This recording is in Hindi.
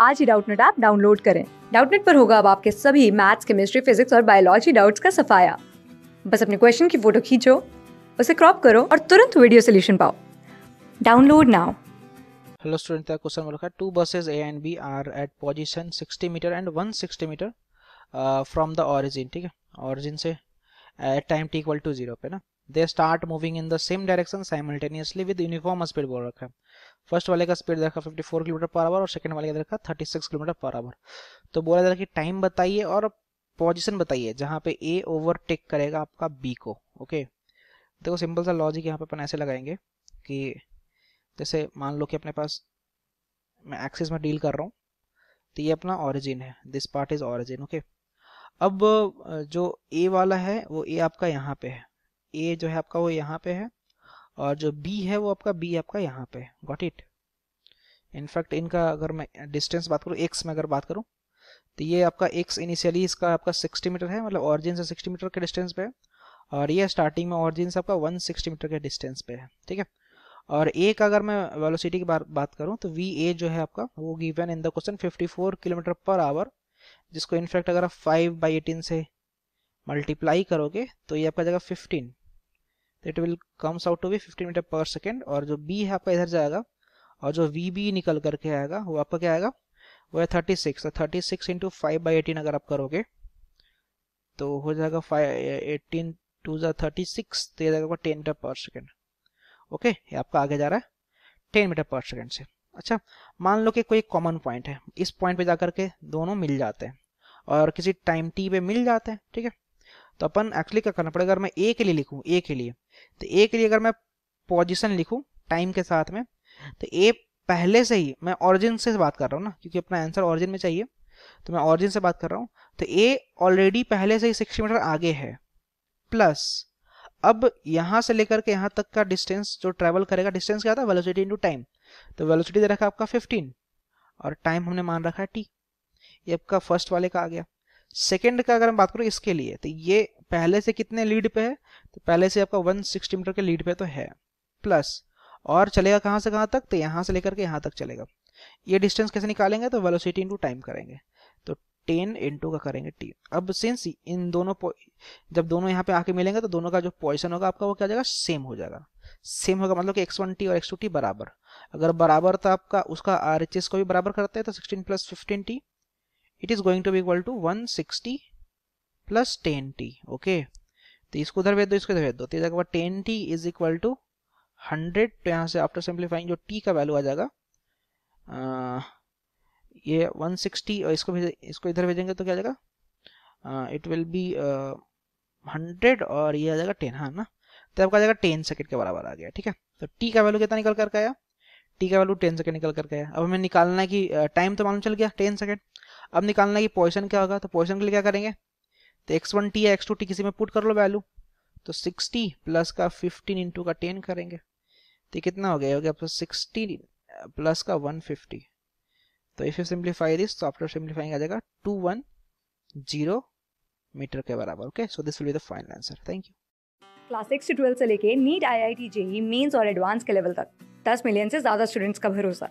आज ही डाउटनेट ऐप डाउनलोड करें डाउटनेट पर होगा अब आपके सभी मैथ्स केमिस्ट्री फिजिक्स और बायोलॉजी डाउट्स का सफाया बस अपने क्वेश्चन की फ़ोटो खींचो उसे क्रॉप करो और तुरंत वीडियो सोल्यूशन पाओ download now Hello student, the question will two buses A and B are at position 60 meter and 160 meter uh, from the origin ठीक है origin से at time t equal to zero पे ना they start moving in the same direction simultaneously with uniform speed बोल रखा है फ़र्स्ट वाले का स्पीड देखा 54 किलोमीटर पर आवर और सेकंड वाले का देखा 36 किलोमीटर पर आवर तो बोला जा रहा कि टाइम बताइए और पोजीशन बताइए, जहाँ पे ए ओवरटेक करेगा आपका बी को ओके देखो सिंपल सा लॉजिक यहाँ पे अपन ऐसे लगाएँगे कि जैसे मान लो कि अपने पास मैं एक्सिस में डील कर रहा हूँ तो ये अपना ऑरिजिन है this part is origin okay अब जो ए वाला है, वो ए आपका यहाँ पे है। ए जो है आपका वो यहाँ पे है और जो बी है वो आपका बी आपका यहाँ पे गॉट इट इनफैक्ट इनका अगर मैं डिस्टेंस बात करूँ एक्स में अगर बात करूँ तो ये आपका एक्स इनिशियली इसका आपका 60 मीटर है मतलब ऑरिजिन से 60 मीटर के डिस्टेंस पे है। और ये स्टार्टिंग में ऑरिजिन से आपका 160 मीटर के डिस्टेंस पे है, ठीक है? और ए का अगर मैं वेलोसिटी की बात करूँ तो वी ए जो है आपका, वो given in the question 54 kilometre per hour जिसको इनफैक्ट अगर आप फाइव बाई एटीन से मल्टीप्लाई करोगे तो ये आपका जगह 15 तो it will comes out to be 15 metre per second और जो बी है आपका इधर जाएगा और जो वी बी निकल करके आएगा, वो आपका क्या आएगा? वो है 36 तो 36 six into five by eighteen अगर आप करोगे तो हो जाएगा फाइव एटीन टू ज़ा थर्टी सिक्स तो ये जाएगा ten metre per second okay ये आपका आगे जा रहा है टेन मीटर पर सेकेंड से। अच्छा मान लो कि कोई कॉमन पॉइंट है, इस पॉइंट पे जाकर के दोनों मिल जाते हैं और किसी टाइम टी पे मिल जाते हैं, ठीक है? तो अपन एक्चुअली क्या करना पड़ेगा, अगर मैं ए के लिए लिखूं ए के लिए तो ए के लिए अगर मैं पोजिशन लिखूं टाइम के साथ में तो ए पहले से ही मैं ऑरिजिन से बात कर रहा हूँ ना, क्योंकि अपना आंसर ऑरिजिन में चाहिए तो मैं ऑरिजिन से बात कर रहा हूँ तो ए ऑलरेडी पहले से ही सिक्सटी मीटर आगे है प्लस अब यहाँ से लेकर के यहाँ तक का डिस्टेंस जो ट्रेवल करेगा डिस्टेंस क्या था? वेलोसिटी इंटू टाइम तो वेलोसिटी दे रखा आपका 15 और टाइम हमने मान रखा है टी ये आपका फ़र्स्ट वाले का आ गया। सेकेंड का अगर हम बात करूँ इसके लिए तो ये पहले से कितने लीड पे है? तो पहले से आपका 160 मीटर के लीड पे तो है। प्लस, और चलेगा कहाँ से कहाँ तक? तो यहाँ से लेकर के यहाँ तक चलेगा। ये डिस्टेंस कैसे निकालेंगे? तो वेलोसिटी इंटू टाइम करेंगे। तो टेन इंटू का करेंगे टी। अब सिंस इन दोनों जब दोनों यहाँ पे आके मिलेंगे तो दोनों का जो पोजिशन होगा, आपका वो क्या जाएगा? सेम हो जाएगा। सेम होगा मतलब कि एक्स वन टी और एक्स टू टी बराबर। अगर बराबर तो आपका, उसका आर एच एस को भी बराबर करते हैं तो sixteen plus fifteen T it is going to be equal to one sixty plus ten T okay तो इसको उधर भेज दो इसको इधर भेज दो। तो जगह ten T is equal to hundred तो यहाँ से आफ्टर सिंप्लीफाइंग जो टी का वैल्यू आ जाएगा आ, ये 160 और इसको भेज इसको इधर भेजेंगे तो क्या आ जाएगा? इट विल बी हंड्रेड और ये आ जाएगा टेन हाँ ना? तो आपका आ जाएगा टेन सेकेंड के बराबर आ गया ठीक है? तो टी का वैल्यू कितना निकल करके आया? टी का वैल्यू टेन सेकेंड निकल करके आया। अब हमें निकालना है कि टाइम तो मालूम चल गया टेन सेकेंड अब निकालना है कि पोजिशन क्या होगा? तो पोजिशन के लिए क्या करेंगे? तो एक्स वन टी या एक्स टू टी किसी में पुट कर लो वैल्यू तो सिक्सटी प्लस का फिफ्टीन इंटू का टेन करेंगे। तो कितना हो गया? हो गया आपका सिक्सटी प्लस का वन फिफ्टी तो इफ़ यू सिंप्लीफाई दिस तो आफ्टर सिंप्लीफाइंग आ जाएगा टू वन ज़ीरो मीटर के बराबर okay so this will be the final answer thank you class six से ट्वेल्थ से लेके NEET I I T JEE mains और एडवांस के लेवल तक। दस मिलियन से ज़्यादा स्टूडेंट्स का भरोसा।